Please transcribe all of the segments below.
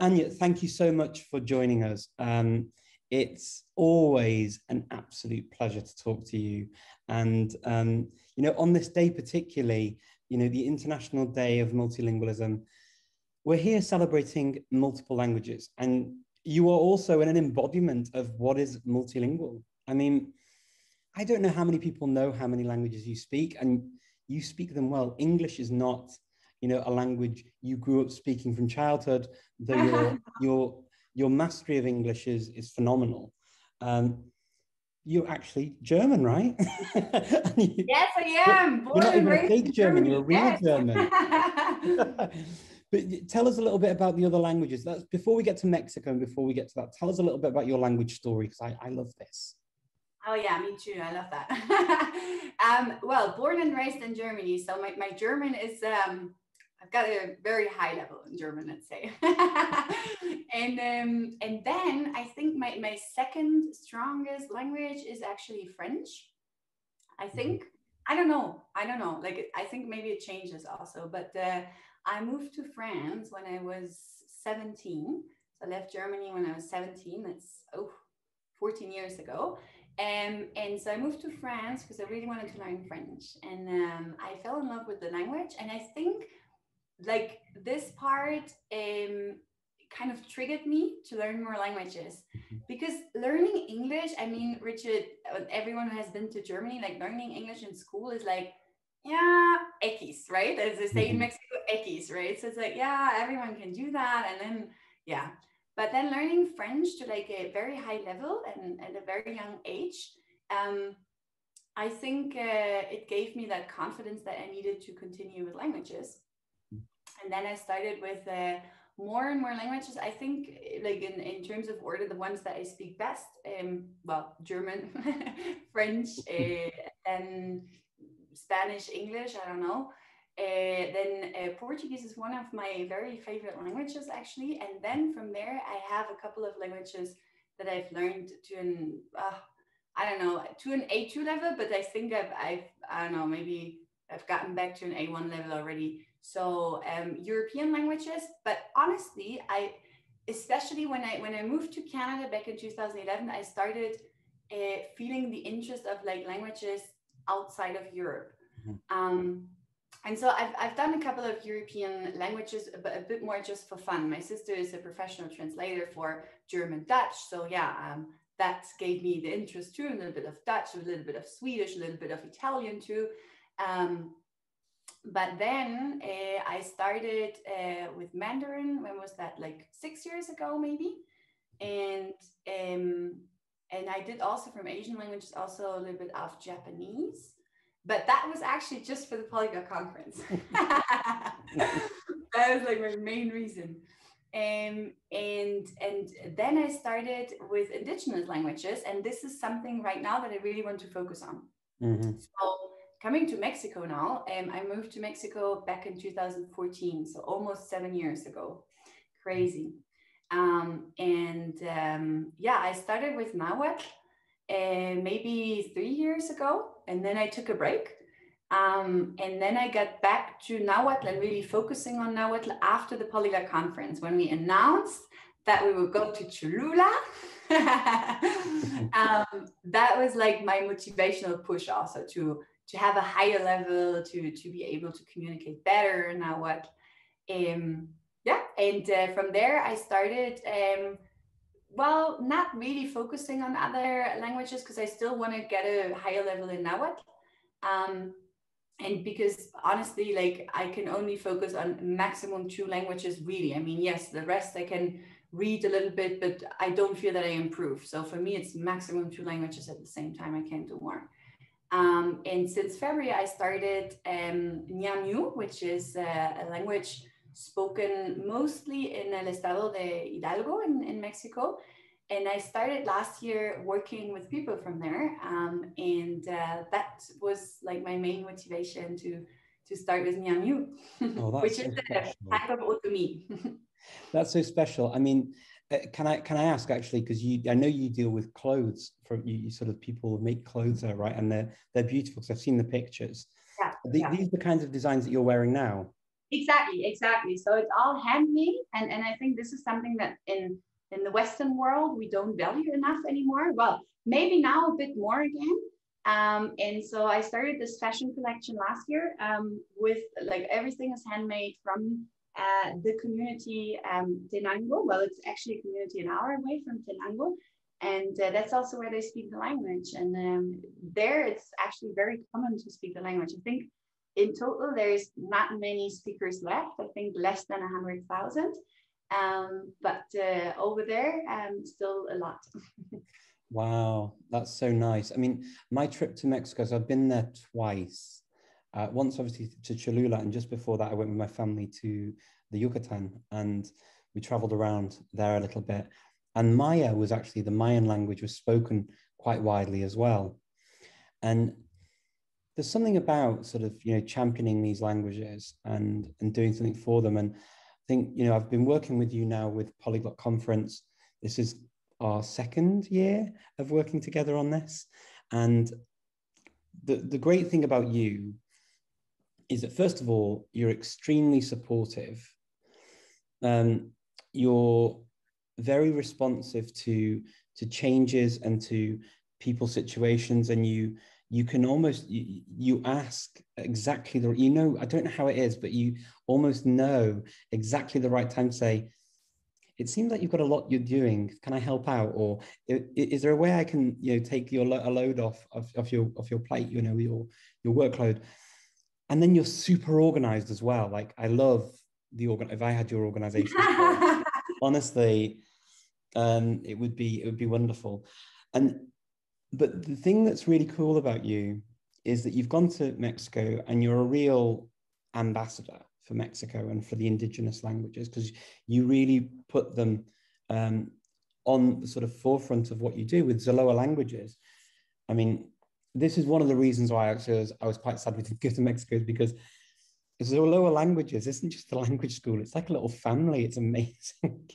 Anja, thank you so much for joining us. Um, it's always an absolute pleasure to talk to you. And, um, you know, on this day particularly, you know, the International Day of Multilingualism, we're here celebrating multiple languages. And you are also an embodiment of what is multilingual. I mean, I don't know how many people know how many languages you speak, and you speak them well. English is not, you know, a language you grew up speaking from childhood, though your your your mastery of English is is phenomenal. Um, you're actually German, right? you, yes, I am. Born you're not even a fake German, you're a real yes. German. but tell us a little bit about the other languages. That's before we get to Mexico and before we get to that, tell us a little bit about your language story because I, I love this. Oh yeah, me too. I love that. um, well, born and raised in Germany, so my, my German is um, I've got a very high level in German, let's say. and um, and then I think my, my second strongest language is actually French. I mm-hmm. think I don't know. I don't know. Like I think maybe it changes also. But uh, I moved to France when I was 17. So I left Germany when I was 17. That's oh, 14 years ago. Um, and so I moved to France because I really wanted to learn French. And um, I fell in love with the language. And I think like this part um, kind of triggered me to learn more languages mm-hmm. because learning English, I mean, Richard, uh, everyone who has been to Germany, like learning English in school is like, yeah, X, right? As they say in. Mexico, X, right? So it's like, yeah, everyone can do that. And then, yeah. But then learning French to like a very high level and at a very young age, um, I think uh, it gave me that confidence that I needed to continue with languages and then I started with uh, more and more languages. I think, like in, in terms of order, the ones that I speak best, um, well, German, French, uh, and Spanish, English. I don't know. Uh, then uh, Portuguese is one of my very favorite languages, actually. And then from there, I have a couple of languages that I've learned to an uh, I don't know to an A2 level, but I think I've I've I don't know maybe I've gotten back to an A1 level already so um, European languages. But honestly, I especially when I when I moved to Canada back in 2011, I started uh, feeling the interest of like languages outside of Europe. Mm-hmm. Um, and so I've, I've done a couple of European languages, but a bit more just for fun. My sister is a professional translator for German Dutch. So yeah, um, that gave me the interest too, a little bit of Dutch, a little bit of Swedish, a little bit of Italian too. Um, but then uh, I started uh, with Mandarin. When was that? Like six years ago, maybe. And um, and I did also from Asian languages, also a little bit of Japanese. But that was actually just for the Polyglot conference. that was like my main reason. Um, and and then I started with indigenous languages, and this is something right now that I really want to focus on. Mm-hmm. So coming to Mexico now, um, I moved to Mexico back in 2014, so almost seven years ago. Crazy. Um, and um, yeah, I started with Nahuatl uh, maybe three years ago, and then I took a break. Um, and then I got back to Nahuatl and really focusing on Nahuatl after the Polyglot conference when we announced that we would go to Cholula. um, that was like my motivational push also to to have a higher level to to be able to communicate better now what um yeah and uh, from there i started um well not really focusing on other languages because i still want to get a higher level in nahuatl um and because honestly like i can only focus on maximum two languages really. I mean yes the rest i can read a little bit but i don't feel that i improve. So for me it's maximum two languages at the same time. I can't do more um, and since February, I started um, Ñañú, which is uh, a language spoken mostly in el estado de Hidalgo in, in Mexico. And I started last year working with people from there. Um, and uh, that was like my main motivation to, to start with Ñañú, oh, which so is a type of Otomi. that's so special. I mean, can I can I ask actually because you I know you deal with clothes for you, you, sort of people make clothes there right and they're they're beautiful because I've seen the pictures. Yeah, the, yeah. These are the kinds of designs that you're wearing now. exactly, exactly. So it's all handmade, and and I think this is something that in in the Western world we don't value enough anymore. Well, maybe now a bit more again. Um, and so I started this fashion collection last year um, with like everything is handmade from the community um, Tenango. Well, it's actually a community an hour away from Tenango. And uh, that's also where they speak the language. And um, there it's actually very common to speak the language. I think in total, there's not many speakers left. I think less than 100,000. Um, but uh, over there, um, still a lot. wow, that's so nice. I mean, my trip to Mexico, so I've been there twice. Uh, once, obviously, to Cholula, and just before that, I went with my family to the Yucatan, and we traveled around there a little bit. And Maya was actually the Mayan language was spoken quite widely as well. And there's something about sort of you know championing these languages and and doing something for them. And I think you know I've been working with you now with Polyglot Conference. This is our second year of working together on this, and the the great thing about you is that first of all you're extremely supportive. Um, you're very responsive to to changes and to people's situations and you you can almost you, you ask exactly the you know i don't know how it is but you almost know exactly the right time to say it seems like you've got a lot you're doing. Can i help out? Or is there a way i can you know take your a load off of, of your of your plate you know your your workload and then you're super organized as well like i love the organ if i had your organization honestly um, it would be it would be wonderful. And but the thing that's really cool about you is that you've gone to Mexico and you're a real ambassador for Mexico and for the indigenous languages because you really put them um, on the sort of forefront of what you do with Zaloa languages. I mean, this is one of the reasons why actually I was, I was quite sad we didn't go to Mexico is because Zaloa languages It isn't just a language school; it's like a little family. It's amazing.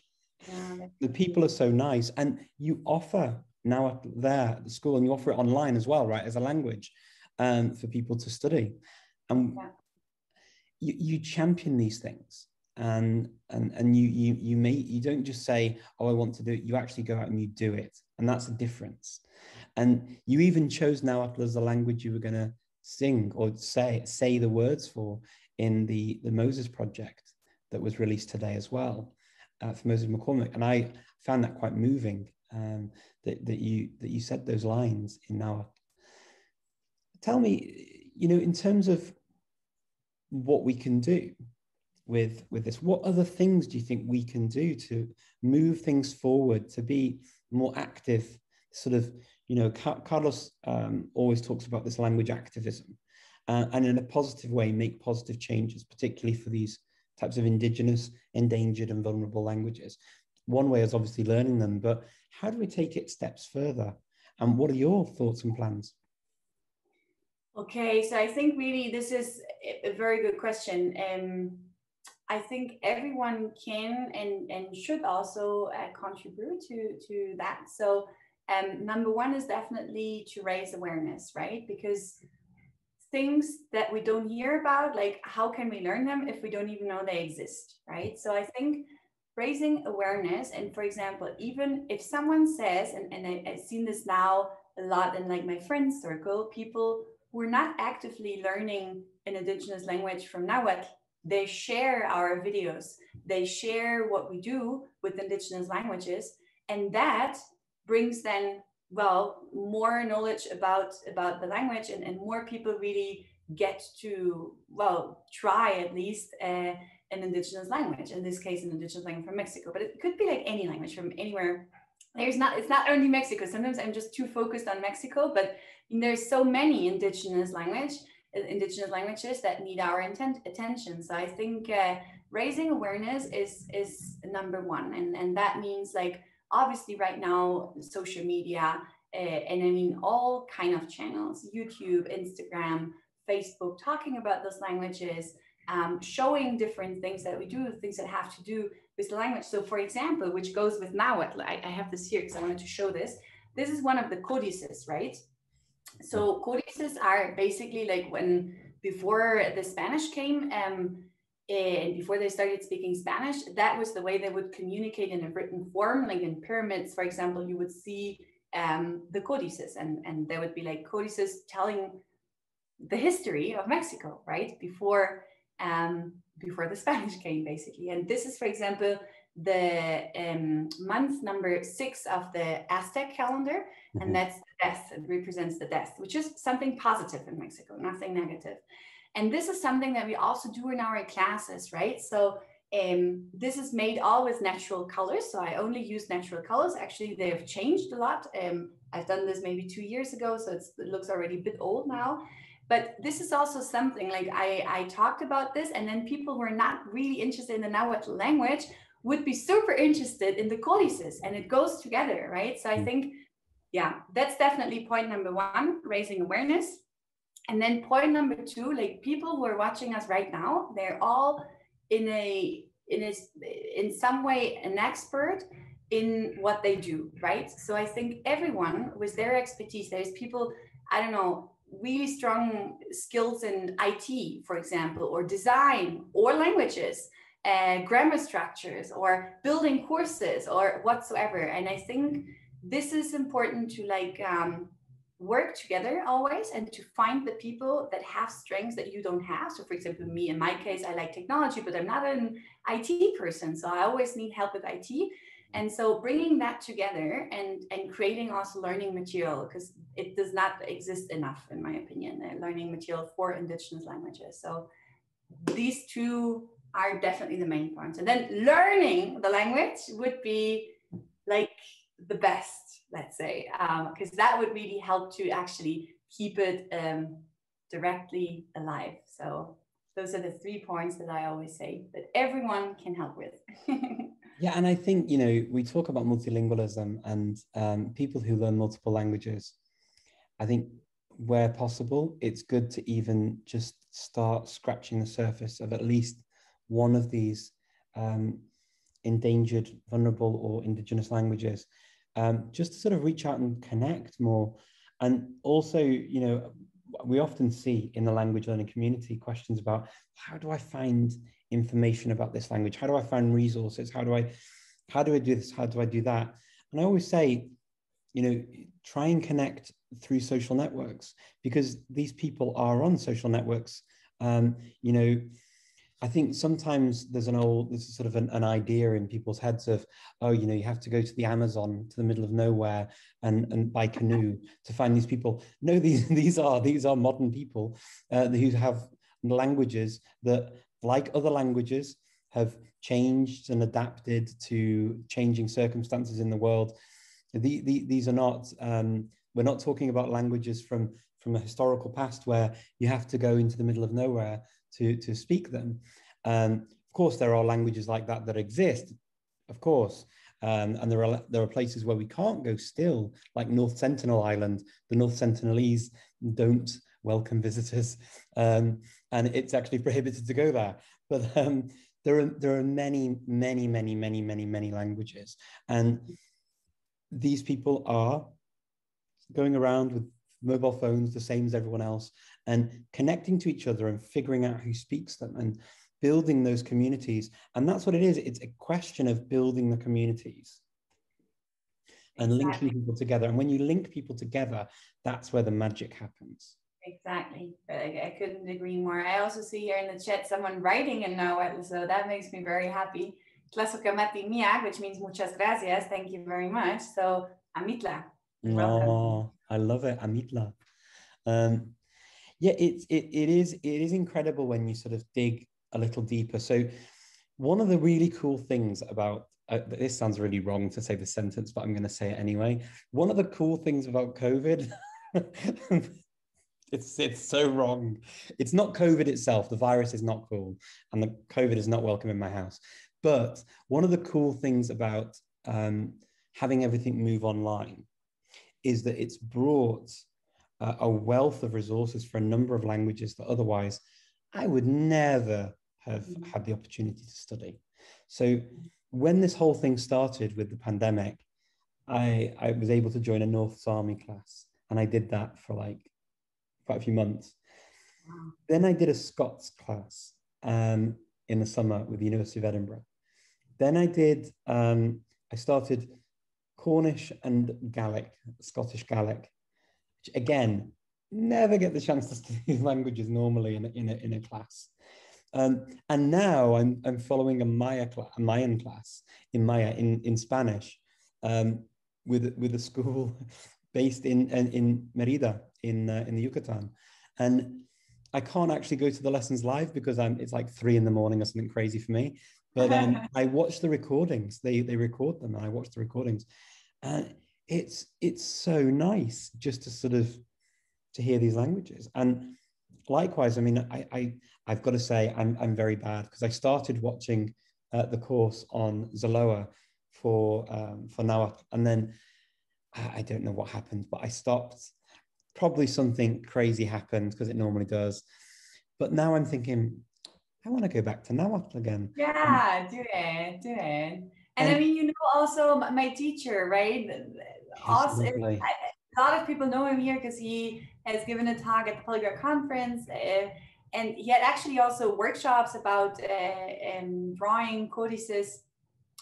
Yeah. The people are so nice, and you offer now at there at the school, and you offer it online as well, right, as a language um, for people to study, and yeah. you, you champion these things, and and and you you you may you don't just say, oh, I want to do it. You actually go out and you do it, and that's the difference. And you even chose Nahuatl as the language you were going to sing or say say the words for in the the Moses project that was released today as well uh, for Moses McCormick, and I found that quite moving. Um, that that you that you said those lines in now. Tell me, you know, in terms of what we can do with with this, what other things do you think we can do to move things forward, to be more active? Sort of, you know, Carlos um, always talks about this language activism, uh, and in a positive way, make positive changes, particularly for these types of indigenous, endangered, and vulnerable languages. One way is obviously learning them, but how do we take it steps further? And what are your thoughts and plans? Okay, so I think really this is a very good question. Um, I think everyone can and, and should also uh, contribute to, to that. So um, number one is definitely to raise awareness, right? Because things that we don't hear about, like how can we learn them if we don't even know they exist, right? So I think raising awareness, and for example, even if someone says, and, and I, I've seen this now a lot in like my friends circle, people who are not actively learning an indigenous language from Nahuatl, they share our videos, they share what we do with indigenous languages, and that brings then well more knowledge about about the language and, and more people really get to well try at least uh, an indigenous language in this case an indigenous language from mexico. But it could be like any language from anywhere. There's not it's not only mexico. Sometimes i'm just too focused on mexico but there's so many indigenous language indigenous languages that need our intent attention. So i think uh, raising awareness is is number one. And and that means like obviously right now social media uh, and I mean all kind of channels, YouTube, Instagram, Facebook, talking about those languages, um, showing different things that we do, things that have to do with the language. So for example, which goes with Nahuatl, I, I have this here because I wanted to show this. This is one of the codices, right? So codices are basically like when before the Spanish came, um, and before they started speaking Spanish, that was the way they would communicate in a written form. Like in pyramids, for example, you would see um, the codices, and, and there would be like codices telling the history of Mexico, right? Before um, before the Spanish came, basically. And this is, for example, the um, month number six of the Aztec calendar, mm-hmm. and that's the death. It represents the death, which is something positive in Mexico, nothing negative. And this is something that we also do in our classes, right? So um, this is made all with natural colors. So I only use natural colors. Actually, they've changed a lot. Um, I've done this maybe two years ago, so it looks already a bit old now. But this is also something like I, I talked about this, and then people who are not really interested in the Nahuatl language would be super interested in the codices, and it goes together, right? So I mm. think, yeah, that's definitely point number one, raising awareness. And then point number two, like people who are watching us right now, they're all in a in a, in some way an expert in what they do, right? So I think everyone with their expertise, there's people, I don't know, really strong skills in IT, for example, or design or languages, uh, grammar structures, or building courses, or whatsoever. And I think this is important to like um, work together always and to find the people that have strengths that you don't have. So, for example, me in my case, I like technology, but I'm not an IT person. So, I always need help with IT. And so, bringing that together and, and creating also learning material, because it does not exist enough, in my opinion, uh, learning material for Indigenous languages. So, these two are definitely the main points. And then learning the language would be like the best let's say, because um, that would really help to actually keep it um, directly alive. So those are the three points that I always say that everyone can help with. yeah, and I think you know we talk about multilingualism and um, people who learn multiple languages. I think where possible, it's good to even just start scratching the surface of at least one of these um, endangered, vulnerable, or indigenous languages um, just to sort of reach out and connect more. And also, you know, we often see in the language learning community questions about how do I find information about this language? How do I find resources? How do I, how do I do this? How do I do that? And I always say, you know, try and connect through social networks because these people are on social networks. Um, you know, I think sometimes there's an old, there's sort of an, an, idea in people's heads of, oh, you know, you have to go to the Amazon, to the middle of nowhere, and and by canoe to find these people. No, these these are these are modern people uh, who have languages that, like other languages, have changed and adapted to changing circumstances in the world. The, the, these are not. Um, we're not talking about languages from from a historical past where you have to go into the middle of nowhere to, to speak them. Um, of course, there are languages like that that exist, of course. Um, and there are, there are places where we can't go still, like North Sentinel Island. The North Sentinelese don't welcome visitors, um, and it's actually prohibited to go there. But um, there are there are many, many, many, many, many, many languages, and these people are going around with mobile phones the same as everyone else and connecting to each other and figuring out who speaks them and building those communities. And that's what it is. It's a question of building the communities and exactly. linking people together. And when you link people together that's where the magic happens. Exactly. I, I couldn't agree more. I also see here in the chat someone writing in Nahuatl so that makes me very happy. Which means muchas gracias. Thank you very much. So Amitla Oh, I love it, Amitla. Um, yeah, it's it, it is it is incredible when you sort of dig a little deeper. So, one of the really cool things about uh, this sounds really wrong to say the sentence, but I'm going to say it anyway. One of the cool things about COVID. it's it's so wrong. It's not COVID itself. The virus is not cool, and the COVID is not welcome in my house. But one of the cool things about um, having everything move online is that it's brought uh, a wealth of resources for a number of languages that otherwise I would never have mm-hmm. had the opportunity to study. So when this whole thing started with the pandemic, I, I was able to join a North Sami class, and I did that for like quite a few months. Wow. Then I did a Scots class, um, in the summer with the University of Edinburgh. Then I did, um, I started Cornish and Gaelic, Scottish Gaelic, which again, never get the chance to study these languages normally in a, in a, in a class. Um, and now I'm, I'm following a Maya class, a Mayan class in Maya in, in Spanish um, with, with a school based in, in, in Merida in, uh, in the Yucatan. And I can't actually go to the lessons live because I'm, it's like three in the morning or something crazy for me. But um, I watch the recordings. They, they record them and I watch the recordings. And it's, it's so nice just to sort of to hear these languages. And likewise, I mean, I, I I've got to say I'm I'm very bad because I started watching uh, the course on Zaloa for um, for Nahuatl, and then I, I don't know what happened, but I stopped. Probably something crazy happened because it normally does. But now I'm thinking, I want to go back to Nahuatl again. Yeah, do it, do it. And, and I mean, you know, also my teacher, right? Also, a lot of people know him here because he has given a talk at the Polyglot Conference. Uh, and he had actually also workshops about uh, um, drawing codices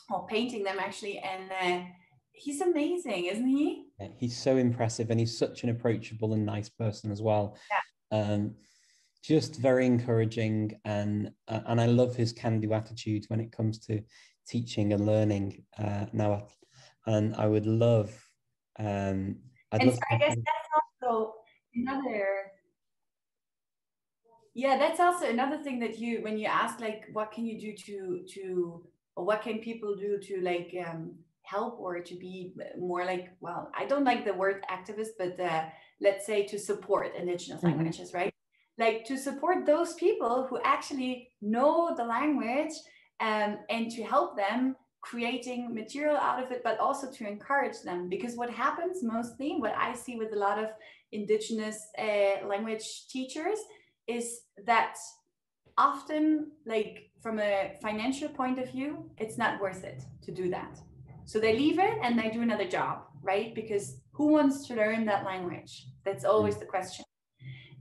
or painting them actually. And uh, he's amazing, isn't he? Yeah, he's so impressive and he's such an approachable and nice person as well. Yeah. Um, just very encouraging and uh, and I love his can-do attitude when it comes to teaching and learning uh, now. And I would love um, I'd and so I guess that's also another yeah that's also another thing that you when you ask like what can you do to to or what can people do to like um, help or to be more like well i don't like the word activist but uh, let's say to support indigenous mm-hmm. languages right like to support those people who actually know the language um, and to help them creating material out of it, but also to encourage them. Because what happens mostly, what I see with a lot of indigenous uh, language teachers, is that often, like from a financial point of view, it's not worth it to do that. So they leave it and they do another job, right? Because who wants to learn that language? That's always the question.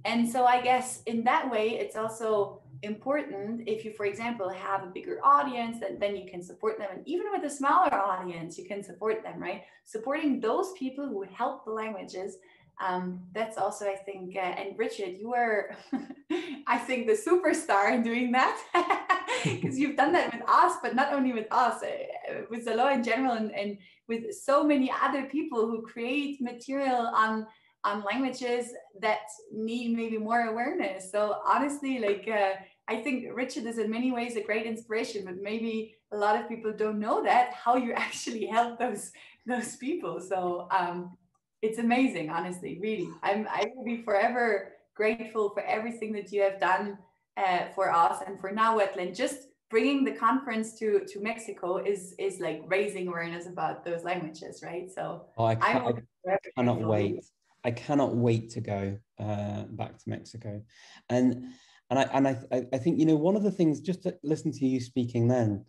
And so I guess in that way, it's also important if you for example have a bigger audience then, then you can support them. And even with a smaller audience you can support them right? Supporting those people who help the languages um, that's also i think uh, and richard you are i think the superstar in doing that. Because you've done that with us but not only with us uh, with Zaloa in general and, and with so many other people who create material on on languages that need maybe more awareness. So honestly like uh, I think Richard is in many ways a great inspiration, but maybe a lot of people don't know that how you actually help those those people. So um, it's amazing, honestly, really. I'm I will be forever grateful for everything that you have done uh, for us and for Nahuatl and just bringing the conference to to Mexico is is like raising awareness about those languages, right? So oh, I, I cannot wait. I cannot wait to go uh, back to Mexico, and and I and I I think you know one of the things just to listen to you speaking then,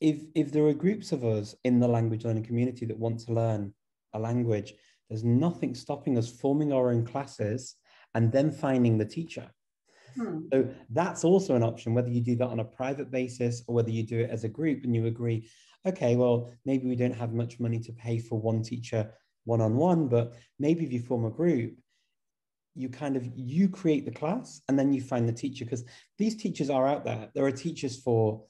if if there are groups of us in the language learning community that want to learn a language, there's nothing stopping us forming our own classes and then finding the teacher. Hmm. So that's also an option, whether you do that on a private basis or whether you do it as a group and you agree, okay, well, maybe we don't have much money to pay for one teacher one on one, but maybe if you form a group, you kind of you create the class and then you find the teacher because these teachers are out there. There are teachers for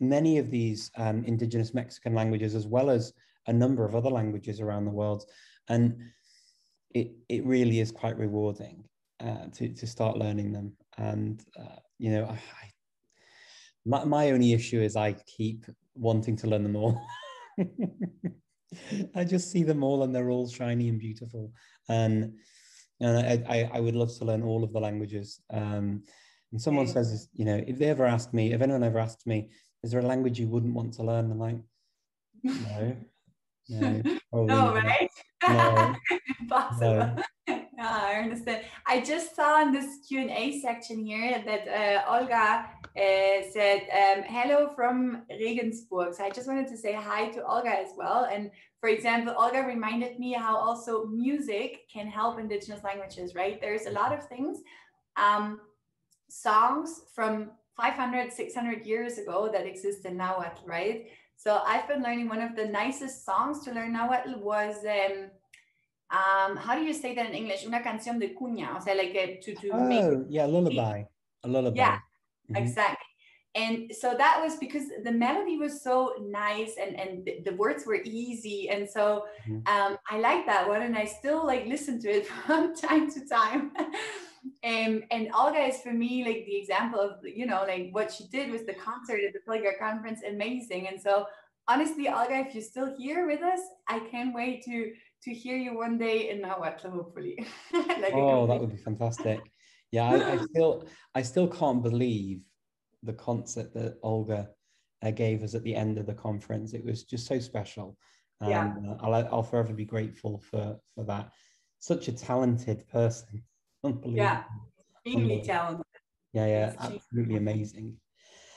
many of these um, indigenous mexican languages as well as a number of other languages around the world. And it, it really is quite rewarding uh, to, to start learning them. And uh, you know I, my, my only issue is i keep wanting to learn them all. I just see them all and they're all shiny and beautiful. And and I, I, I, would love to learn all of the languages. Um, and someone says, you know, if they ever ask me, if anyone ever asked me, is there a language you wouldn't want to learn? I'm like, no, no, no, right? No, Impossible. No. I understand. I just saw in this Q and A section here that uh, Olga uh, said, um, "Hello from Regensburg." So I just wanted to say hi to Olga as well, and for example, Olga reminded me how also music can help indigenous languages, right? There's a lot of things. Um, songs from 500, 600 years ago that exists in Nahuatl, right? So I've been learning one of the nicest songs to learn Nahuatl was, um, um, how do you say that in English? Una canción de cuña, o sea, like a, to, to oh, make yeah, lullaby, a lullaby. Yeah, mm-hmm. exactly. And so that was because the melody was so nice and, and the, the words were easy. And so mm-hmm. um, I like that one and I still like listen to it from time to time. and, and Olga is for me like the example of you know like what she did with the concert at the Polyglot conference, amazing. And so honestly, Olga, if you're still here with us, I can't wait to to hear you one day in Nahuatl, hopefully. like oh, that would be fantastic. Yeah, I, I, still I still can't believe the concert that Olga uh, gave us at the end of the conference. It was just so special. Um, yeah. I'll, I'll forever be grateful for for that. Such a talented person. Unbelievable. Yeah, really talented. Yeah, yeah, absolutely amazing.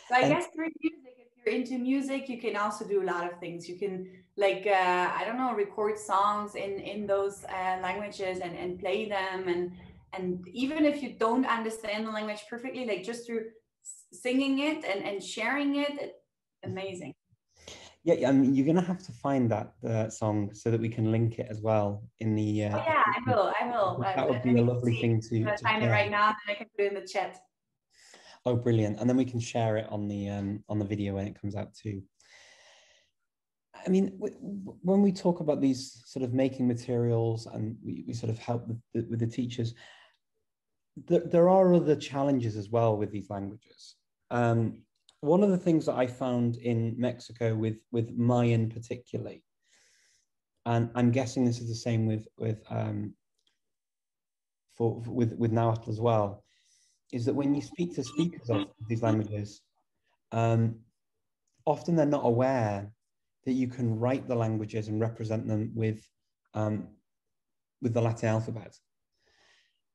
So I guess if you're into music, you can also do a lot of things. You can like uh, I don't know, record songs in in those uh, languages and and play them and and even if you don't understand the language perfectly, like just through singing it and and sharing it, it amazing. Yeah, I mean, you're gonna have to find that uh, song so that we can link it as well in the. Uh, oh, yeah, I will. I will. That would be a lovely thing to. to find it right now, and I can put it in the chat. Oh, brilliant! And then we can share it on the um, on the video when it comes out too. I mean, when we talk about these sort of making materials and we, we sort of help with the, with the teachers, there, there are other challenges as well with these languages. Um, one of the things that I found in Mexico with with Mayan particularly, and I'm guessing this is the same with with um, for with with Nahuatl as well, is that when you speak to speakers of these languages, um, often they're not aware that you can write the languages and represent them with um, with the Latin alphabet,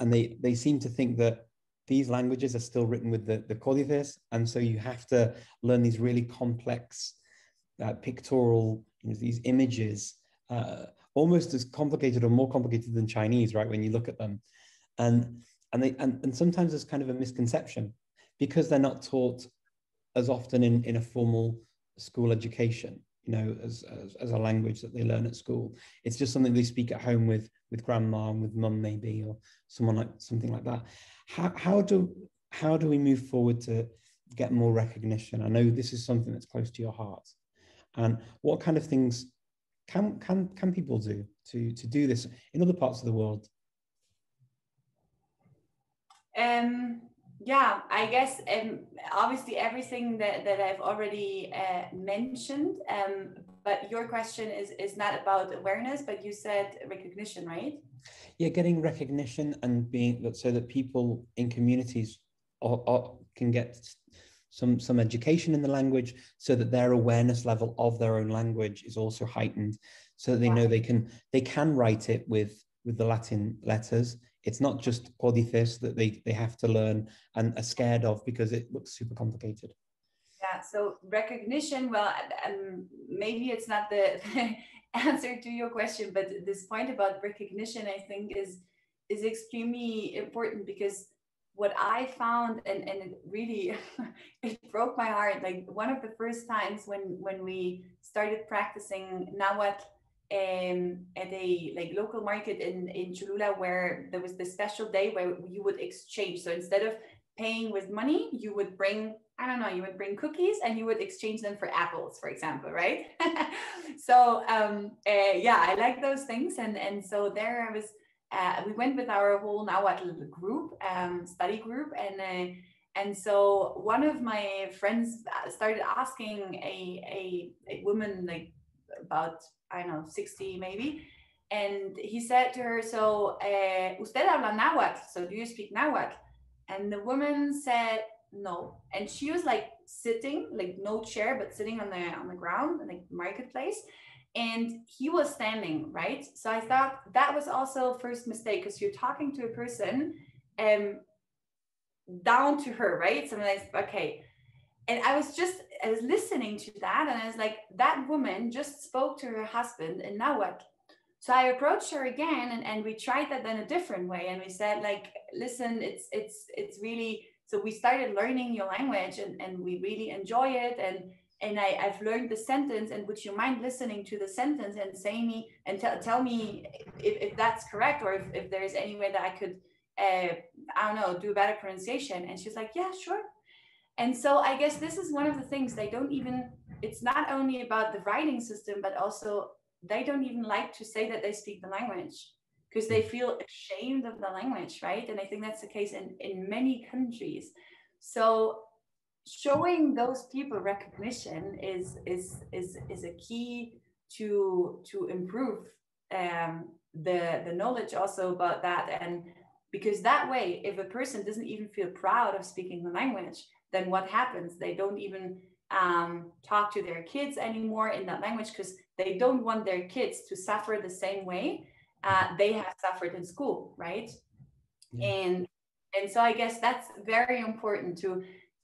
and they they seem to think that these languages are still written with the, the codices. And so you have to learn these really complex uh, pictorial, you know, these images, uh, almost as complicated or more complicated than Chinese, right? When you look at them. And, and, they, and, and sometimes there's kind of a misconception because they're not taught as often in, in a formal school education you know, as, as, as, a language that they learn at school. It's just something they speak at home with with grandma and with mum maybe, or someone like something like that. How, how do how do we move forward to get more recognition? I know this is something that's close to your heart, and what kind of things can can can people do to to do this in other parts of the world? Um yeah i guess um, obviously everything that, that i've already uh, mentioned um, but your question is is not about awareness but you said recognition right? Yeah getting recognition and being so that people in communities are, are, can get some some education in the language so that their awareness level of their own language is also heightened so that they know they can they can write it with with the latin letters it's not just codices that they, they have to learn and are scared of because it looks super complicated. Yeah, so recognition, well, um, maybe it's not the, the answer to your question, but this point about recognition, I think is, is extremely important because what I found, and, and it really, it broke my heart. Like one of the first times when, when we started practicing Nahuatl um, at a like local market in in Cholula where there was this special day where you would exchange. So instead of paying with money, you would bring I don't know, you would bring cookies and you would exchange them for apples, for example, right? so um, uh, yeah, I like those things, and and so there I was. Uh, we went with our whole now Nahuatl group, um, study group, and uh, and so one of my friends started asking a, a, a woman like about I don't know, 60 maybe. And he said to her, So, uh, usted habla Nahuatl? So, do you speak Nahuatl? And the woman said, No. And she was like sitting, like no chair, but sitting on the on the ground, like marketplace. And he was standing, right? So I thought that was also first mistake because you're talking to a person um down to her, right? So I'm like, okay, and I was just I was listening to that and I was like, that woman just spoke to her husband and now what? So I approached her again and, and we tried that then a different way. And we said, like, listen, it's it's it's really so we started learning your language and, and we really enjoy it and and I, I've learned the sentence and would you mind listening to the sentence and say me and t- tell me if, if that's correct or if, if there's any way that I could uh, I don't know do a better pronunciation and she's like yeah sure and so I guess this is one of the things they don't even it's not only about the writing system but also they don't even like to say that they speak the language because they feel ashamed of the language right? And I think that's the case in in many countries. So showing those people recognition is is is is a key to to improve um, the the knowledge also about that. And because that way if a person doesn't even feel proud of speaking the language then what happens they don't even um, talk to their kids anymore in that language because they don't want their kids to suffer the same way uh, they have suffered in school right yeah. and and so i guess that's very important to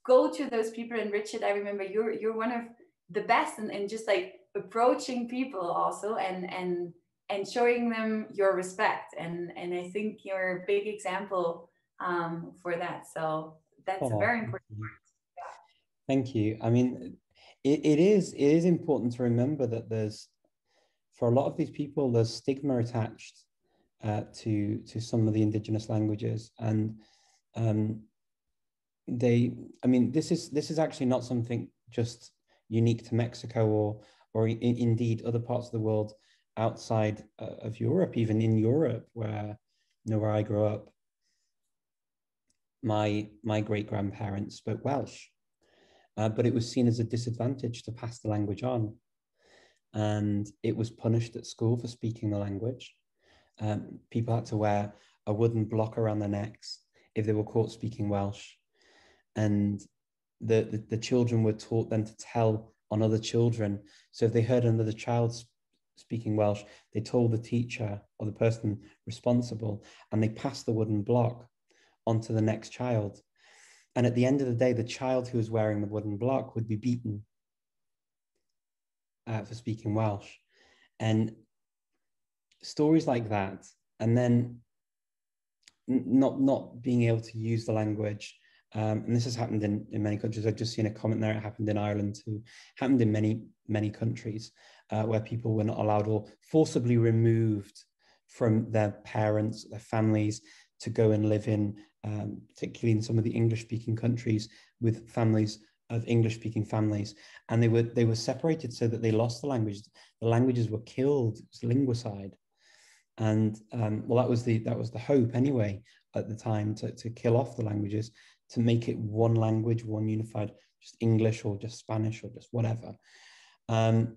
go to those people and Richard, I remember you're you're one of the best and, and just like approaching people also and and and showing them your respect. And and I think you're a big example um, for that. So that's oh, very important. Yeah. Thank you. I mean, it, it is it is important to remember that there's for a lot of these people there's stigma attached uh, to to some of the indigenous languages and um, they i mean this is this is actually not something just unique to mexico or or in, indeed other parts of the world outside uh, of europe even in europe where you know where i grew up my my great grandparents spoke welsh uh, but it was seen as a disadvantage to pass the language on. And it was punished at school for speaking the language. Um, people had to wear a wooden block around their necks if they were caught speaking welsh. And the, the, the children were taught then to tell on other children. So if they heard another child speaking Welsh, they told the teacher or the person responsible, and they passed the wooden block onto the next child. And at the end of the day, the child who was wearing the wooden block would be beaten uh, for speaking Welsh. And stories like that, and then not not being able to use the language um, and this has happened in, in many countries. I've just seen a comment there. It happened in Ireland too. Happened in many, many countries uh, where people were not allowed or forcibly removed from their parents, their families, to go and live in, um, particularly in some of the English-speaking countries, with families of English-speaking families, and they were they were separated so that they lost the language. The languages were killed. It's linguicide, and um, well, that was the that was the hope anyway at the time to to kill off the languages to make it one language, one unified, just English or just Spanish or just whatever. Um,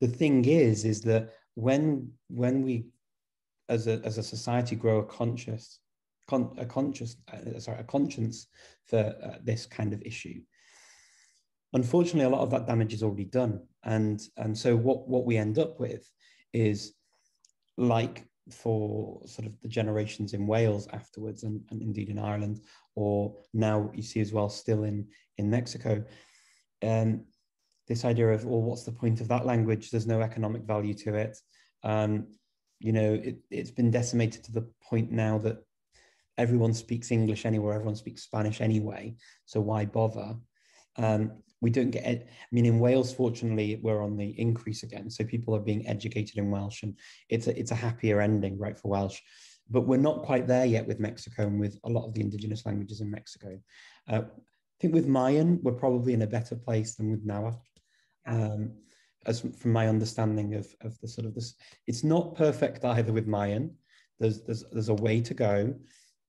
the thing is, is that when when we, as a as a society, grow a conscious, con, a conscious, uh, sorry, a conscience for uh, this kind of issue. Unfortunately, a lot of that damage is already done, and and so what what we end up with is like for sort of the generations in Wales afterwards and, and indeed in Ireland, or now you see as well still in, in Mexico. Um, this idea of, well, what's the point of that language? There's no economic value to it. Um, you know, it, it's been decimated to the point now that everyone speaks English anywhere, everyone speaks Spanish anyway. So why bother? Um, we don't get, I mean, in Wales, fortunately, we're on the increase again. So people are being educated in Welsh and it's a, it's a happier ending, right, for Welsh. But we're not quite there yet with Mexico and with a lot of the indigenous languages in Mexico. Uh, I think with Mayan, we're probably in a better place than with Nahuatl. Um, as from my understanding of, of the sort of this, it's not perfect either with Mayan. There's, there's, there's a way to go,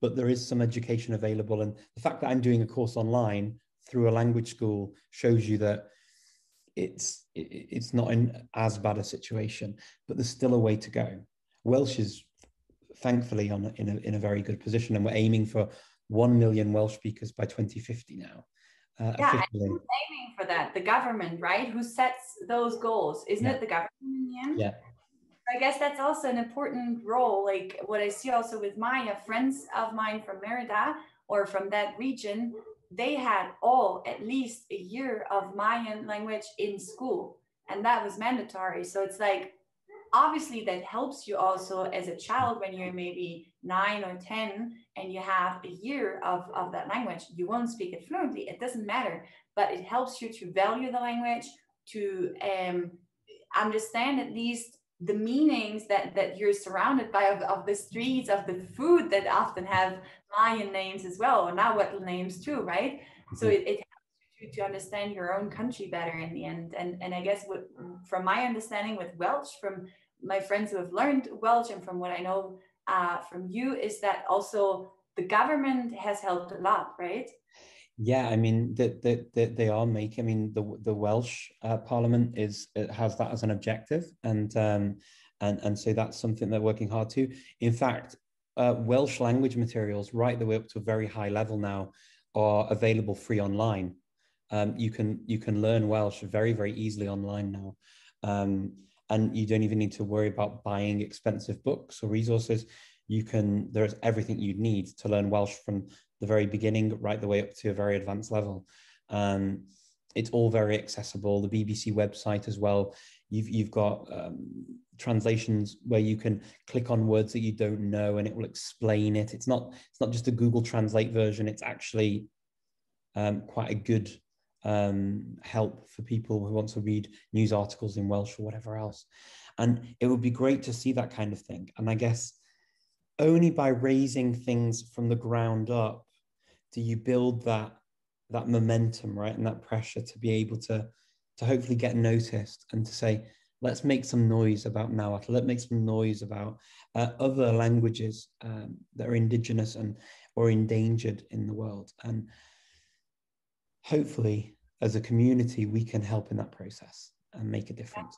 but there is some education available. And the fact that I'm doing a course online through a language school shows you that it's it's not in as bad a situation, but there's still a way to go. Welsh is thankfully on in a, in a very good position, and we're aiming for one million Welsh speakers by 2050 now. Uh, yeah, aiming for that? The government, right? Who sets those goals? Isn't yeah. it the government in the end? Yeah. I guess that's also an important role. Like what I see also with Maya, friends of mine from Merida or from that region, they had all at least a year of Mayan language in school, and that was mandatory. So it's like obviously that helps you also as a child when you're maybe nine or 10 and you have a year of, of that language. You won't speak it fluently, it doesn't matter, but it helps you to value the language, to um, understand at least the meanings that that you're surrounded by of, of the streets of the food that often have mayan names as well or nahuatl names too right? So mm-hmm. it, it helps you to understand your own country better in the end. And and i guess what, from my understanding with welsh from my friends who have learned welsh and from what i know uh, from you is that also the government has helped a lot right yeah, I mean that they, they, are making. I mean the the Welsh uh, Parliament is has that as an objective, and um, and and so that's something they're working hard to. In fact, uh, Welsh language materials, right the way up to a very high level now, are available free online. Um, you can you can learn Welsh very very easily online now, um, and you don't even need to worry about buying expensive books or resources. You can there's everything you need to learn Welsh from the very beginning right the way up to a very advanced level. Um, it's all very accessible. The BBC website as well. You've you've got um, translations where you can click on words that you don't know and it will explain it. It's not it's not just a Google Translate version. It's actually um, quite a good um, help for people who want to read news articles in Welsh or whatever else. And it would be great to see that kind of thing. And I guess only by raising things from the ground up do you build that that momentum right and that pressure to be able to to hopefully get noticed and to say let's make some noise about Nahuatl. Let's make some noise about uh, other languages um, that are indigenous and or endangered in the world. And hopefully, as a community, we can help in that process and make a difference.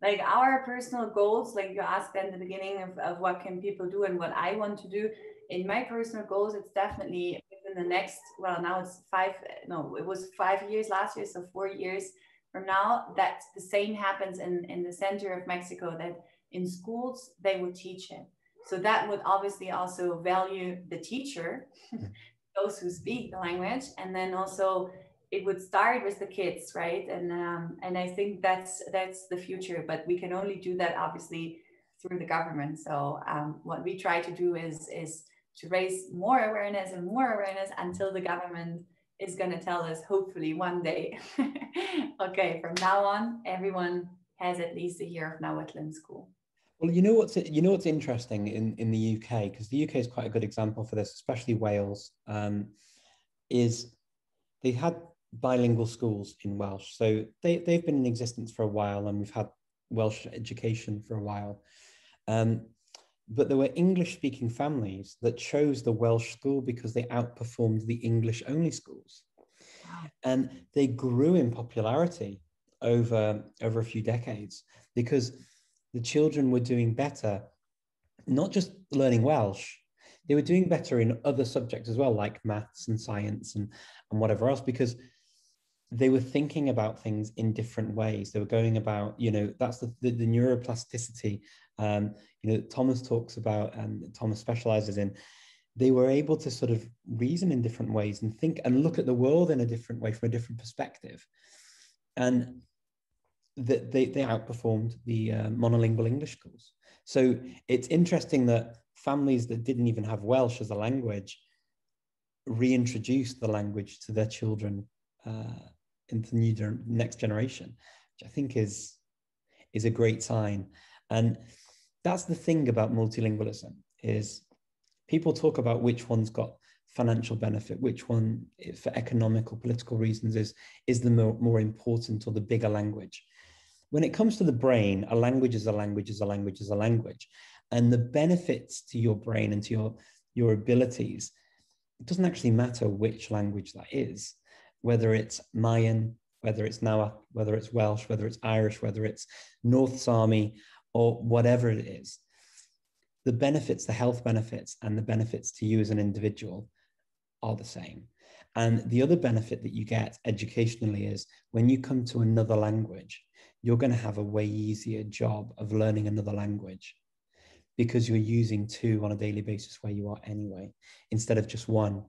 Like our personal goals, like you asked in the beginning of, of what can people do and what I want to do. In my personal goals, it's definitely in the next, well, now it's five, no, it was five years last year, so four years from now, that the same happens in, in the center of Mexico, that in schools, they would teach it. So that would obviously also value the teacher, those who speak the language, and then also it would start with the kids, right? And um, and I think that's that's the future. But we can only do that obviously through the government. So um, what we try to do is is to raise more awareness and more awareness until the government is going to tell us hopefully one day. Okay from now on everyone has at least a year of in school. Well you know what's you know what's interesting in in the uk because the uk is quite a good example for this especially wales um, is they had bilingual schools in welsh. So they, they've been in existence for a while and we've had welsh education for a while. Um, but there were English speaking families that chose the Welsh school because they outperformed the English only schools. Wow. And they grew in popularity over, over a few decades because the children were doing better, not just learning Welsh, they were doing better in other subjects as well, like maths and science and, and whatever else, because they were thinking about things in different ways. They were going about, you know, that's the, the, the neuroplasticity um, you know, Thomas talks about and Thomas specializes in, they were able to sort of reason in different ways and think and look at the world in a different way from a different perspective. And that they, they outperformed the uh, monolingual English schools. So it's interesting that families that didn't even have Welsh as a language reintroduced the language to their children uh, into the new next generation, which I think is is a great sign. And that's the thing about multilingualism is people talk about which one's got financial benefit, which one eh, for economic or political reasons is, is the more, more important or the bigger language. When it comes to the brain, a language is a language is a language is a language. And the benefits to your brain and to your, your abilities, it doesn't actually matter which language that is, whether it's Mayan, whether it's Nahuatl, whether it's Welsh, whether it's Irish, whether it's North Sami or whatever it is, the benefits, the health benefits, and the benefits to you as an individual are the same. And the other benefit that you get educationally is when you come to another language, you're going to have a way easier job of learning another language because you're using two on a daily basis where you are anyway, instead of just one.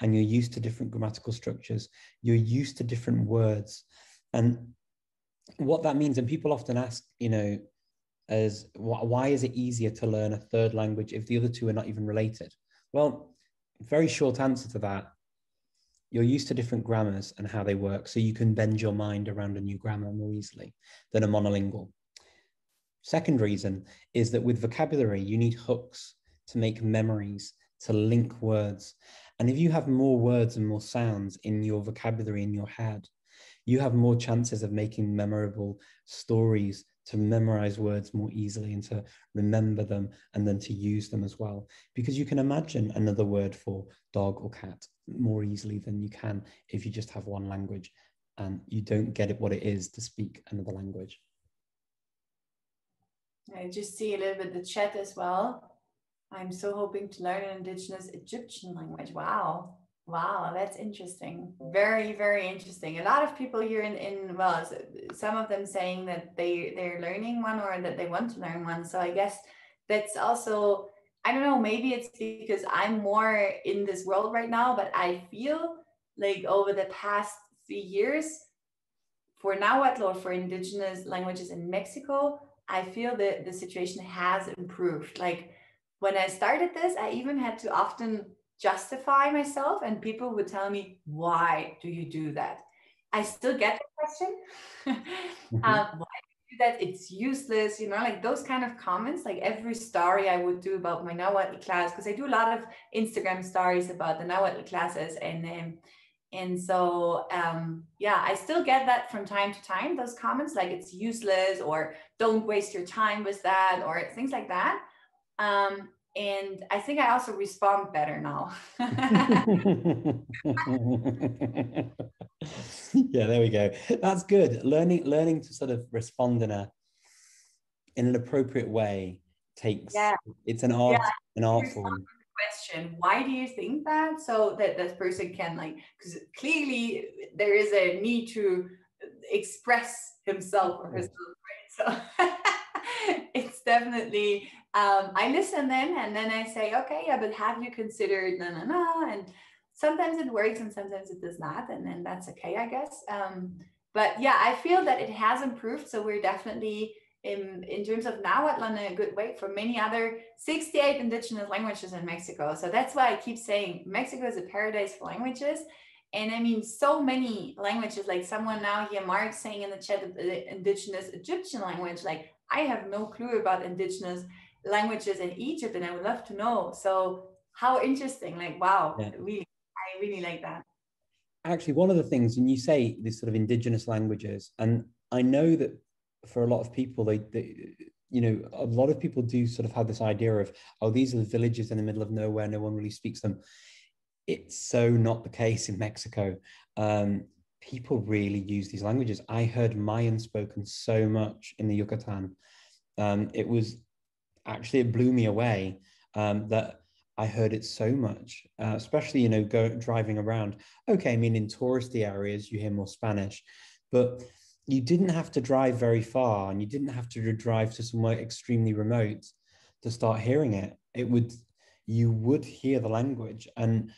And you're used to different grammatical structures, you're used to different words. And what that means, and people often ask, you know, as why is it easier to learn a third language if the other two are not even related? Well, very short answer to that. You're used to different grammars and how they work, so you can bend your mind around a new grammar more easily than a monolingual. Second reason is that with vocabulary, you need hooks to make memories, to link words. And if you have more words and more sounds in your vocabulary in your head, you have more chances of making memorable stories to memorize words more easily and to remember them and then to use them as well. Because you can imagine another word for dog or cat more easily than you can if you just have one language and you don't get it what it is to speak another language. I just see a little bit the chat as well. I'm so hoping to learn an indigenous Egyptian language. Wow. Wow, that's interesting. Very, very interesting. A lot of people here in, in well, some of them saying that they they're learning one or that they want to learn one. So I guess that's also I don't know, maybe it's because I'm more in this world right now, but I feel like over the past three years for Nahuatl or for indigenous languages in Mexico, I feel that the situation has improved. Like when I started this, I even had to often justify myself, and people would tell me, Why do you do that? I still get the question. mm-hmm. um, why do that? It's useless, you know, like those kind of comments. Like every story I would do about my Nahuatl class, because I do a lot of Instagram stories about the Nahuatl classes, and um, and so um, yeah i still get that from time to time those comments like it's useless or don't waste your time with that or things like that um, and i think i also respond better now. Yeah there we go. That's good. Learning learning to sort of respond in a in an appropriate way takes yeah. it's an art yeah. an art form. question. Why do you think that? So that this person can like because clearly there is a need to express himself or herself right? So it's definitely um, i listen then and then i say okay yeah but have you considered no no no and sometimes it works and sometimes it does not and then that's okay i guess um, but yeah i feel that it has improved so we're definitely in, in terms of Nahuatl in a good way for many other 68 indigenous languages in Mexico. So that's why I keep saying Mexico is a paradise for languages. And I mean, so many languages, like someone now here, Mark saying in the chat, the indigenous Egyptian language, like I have no clue about indigenous languages in Egypt and I would love to know. So how interesting, like, wow, yeah. really, I really like that. Actually, one of the things, and you say these sort of indigenous languages, and I know that for a lot of people, they, they you know, a lot of people do sort of have this idea of, oh, these are the villages in the middle of nowhere, no one really speaks them. It's so not the case in Mexico. Um, people really use these languages. I heard Mayan spoken so much in the Yucatan. Um, it was actually, it blew me away um, that I heard it so much, uh, especially, you know, go driving around. Okay, I mean, in touristy areas, you hear more Spanish, but you didn't have to drive very far and you didn't have to drive to somewhere extremely remote to start hearing it. It would you would hear the language and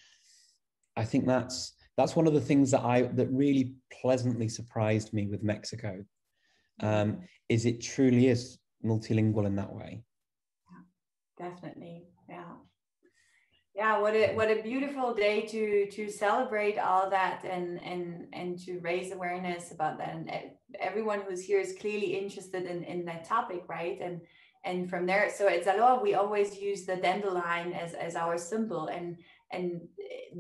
i think that's that's one of the things that i that really pleasantly surprised me with mexico. Um, is it truly is multilingual in that way definitely yeah. Yeah what a what a beautiful day to to celebrate all that and and and to raise awareness about that. And everyone who's here is clearly interested in in that topic right? And and from there so at Zaloa we always use the dandelion as as our symbol. And and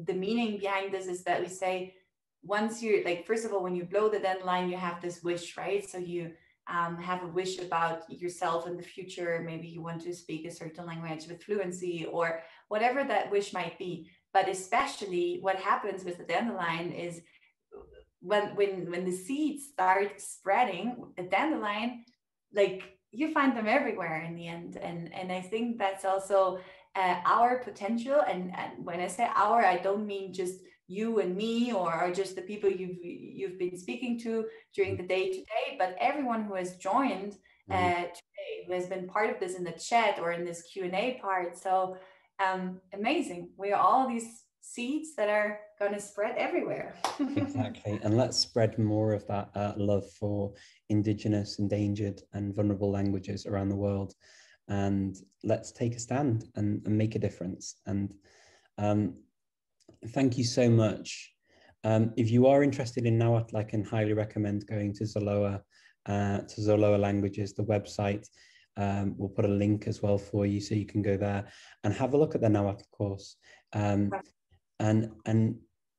the meaning behind this is that we say once you like first of all when you blow the dandelion you have this wish right? So you um, have a wish about yourself in the future. Maybe you want to speak a certain language with fluency or whatever that wish might be. But especially what happens with the dandelion is when when when the seeds start spreading, the dandelion, like you find them everywhere in the end. And and I think that's also uh, our potential. And, and when I say our, I don't mean just you and me or, just the people you've you've been speaking to during the day today but everyone who has joined mm-hmm. uh, today who has been part of this in the chat or in this q&a part so um, amazing we are all these seeds that are going to spread everywhere. exactly. And let's spread more of that uh, love for Indigenous, endangered, and vulnerable languages around the world. And let's take a stand and, and make a difference. And um, thank you so much. Um, if you are interested in Nahuatl, I can highly recommend going to Zaloa, uh, to Zaloa Languages, the website. Um, we'll put a link as well for you so you can go there and have a look at the Nahuatl course. Um, and and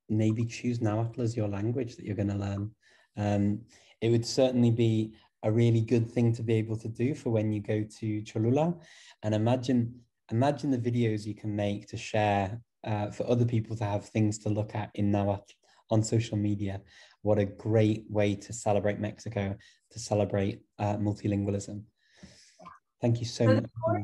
maybe choose Nahuatl as your language that you're going to learn. Um, it would certainly be a really good thing to be able to do for when you go to Cholula. And imagine imagine the videos you can make to share uh, for other people to have things to look at in Nahuatl on social media. What a great way to celebrate Mexico, to celebrate uh, multilingualism. Thank you so, so much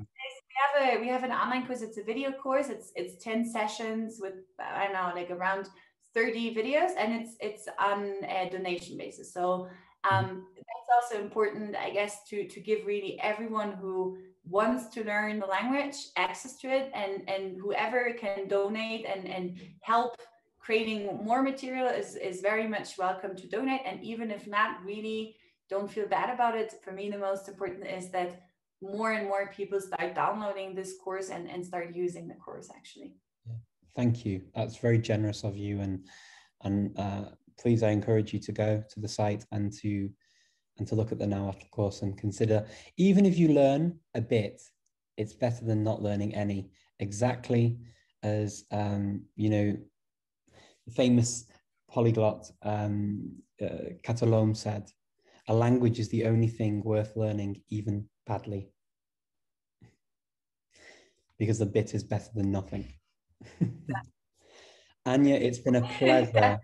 have a we have an online course. It's a video course. It's it's ten sessions with I don't know like around thirty videos, and it's it's on a donation basis. So um, that's also important, I guess, to to give really everyone who wants to learn the language access to it, and and whoever can donate and and help creating more material is is very much welcome to donate. And even if not, really don't feel bad about it. For me, the most important is that more and more people start downloading this course and, and start using the course actually. Yeah. Thank you. That's very generous of you. And and uh, please, I encourage you to go to the site and to and to look at the Nahuatl course and consider, even if you learn a bit, it's better than not learning any. Exactly as um, you know, the famous polyglot um, uh, Kató Lomb said, a language is the only thing worth learning, even badly. Because the bit is better than nothing. Anja, it's been a pleasure.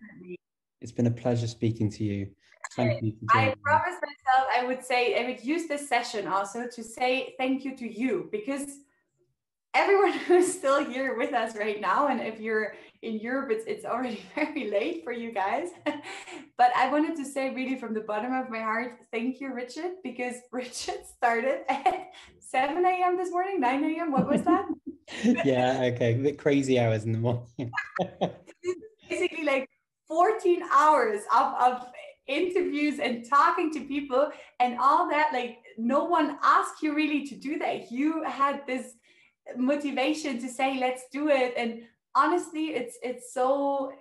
It's been a pleasure speaking to you. Thank you. I promised myself I would say I would use this session also to say thank you to you because everyone who's still here with us right now, and if you're in Europe, it's, it's already very late for you guys. but I wanted to say, really, from the bottom of my heart, thank you, Richard, because Richard started at 7 a.m. this morning, 9 a.m. What was that? yeah, okay. A bit crazy hours in the morning. basically like 14 hours of, of interviews and talking to people and all that. Like, no one asked you really to do that. You had this motivation to say let's do it and honestly it's it's so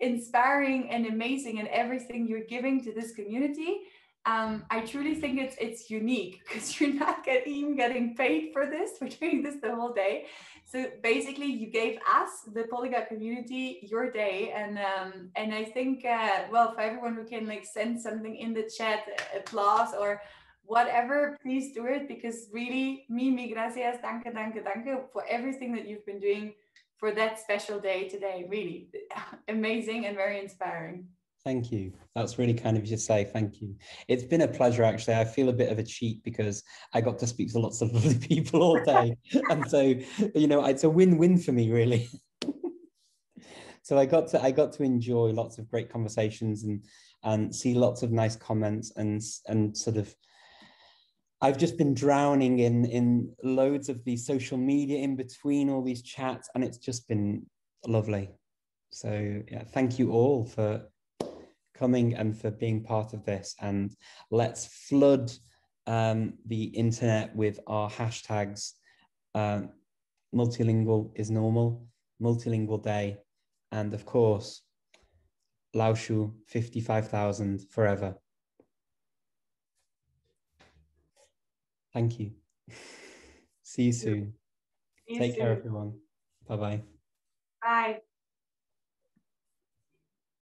inspiring and amazing and everything you're giving to this community um, I truly think it's it's unique because you're not get, even getting paid for this. We're doing this the whole day. So basically, you gave us the Polyglot community your day, and um, and I think uh, well for everyone who can like send something in the chat, applause or whatever, please do it because really, mi gracias, danke, danke, danke for everything that you've been doing for that special day today. Really amazing and very inspiring. Thank you. That's really kind of you to say. Thank you. It's been a pleasure, actually. I feel a bit of a cheat because I got to speak to lots of lovely people all day. and so, you know, it's a win-win for me, really. so I got to I got to enjoy lots of great conversations and and see lots of nice comments and and sort of I've just been drowning in in loads of the social media in between all these chats, and it's just been lovely. So yeah, thank you all for coming and for being part of this. And let's flood um, the internet with our hashtags. Um, multilingual is normal, multilingual day, and of course, Laushu 55,000 forever. Thank you. See you soon. You Take soon. care, everyone. Bye-bye. Bye.